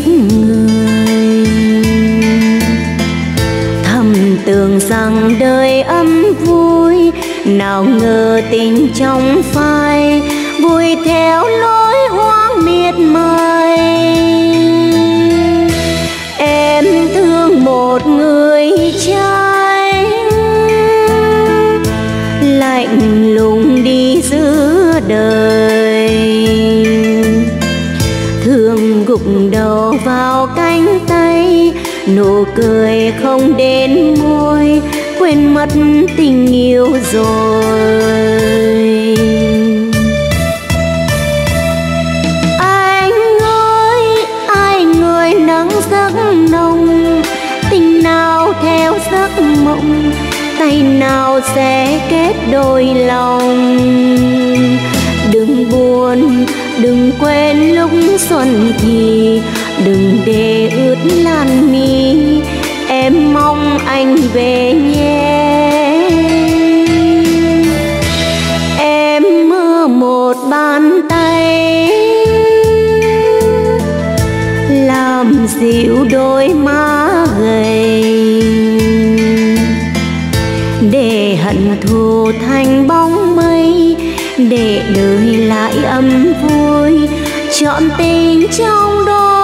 trách người. Thầm tưởng rằng đời ấm vui, nào ngờ tình trong phai, vui theo lối hoang miệt mài. Em thương một người trai, lạnh lùng đi giữa đời. Thương gục đầu vào cánh tay, nụ cười không đến môi, quên mất tình yêu rồi. Anh ơi, ai người nắng giấc nồng, tình nào theo giấc mộng, tay nào sẽ kết đôi lòng. Đừng buồn, đừng quên lúc xuân thì đừng để ướt lan mi, em mong anh về nhé. Em mơ một bàn tay, làm dịu đôi má gầy. Để hận thù thành bóng mây, để đời lại âm vui, chọn tình trong đôi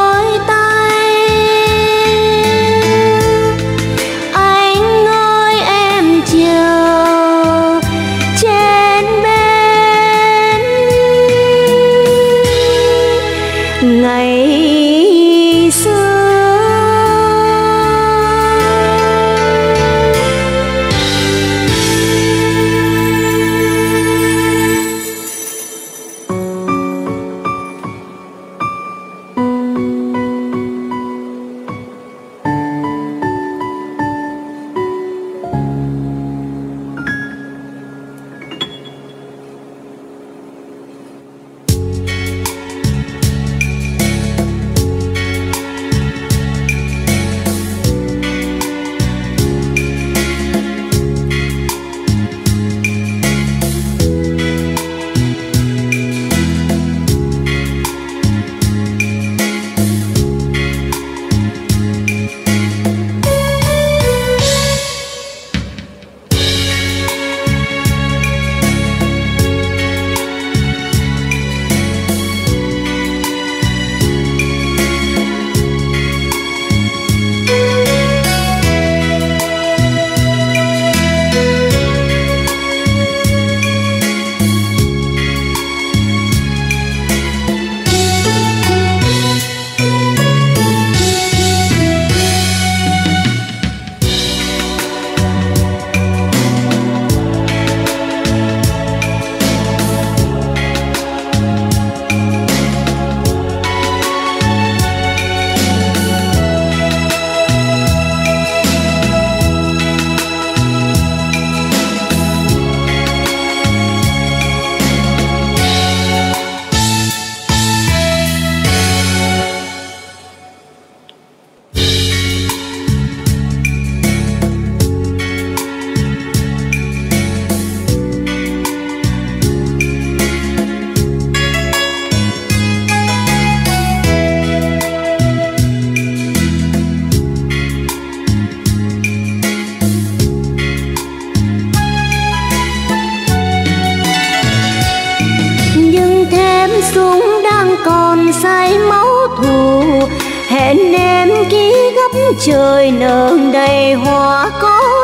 súng đang còn say máu thù. Hẹn em ký gấp trời nở đầy hoa có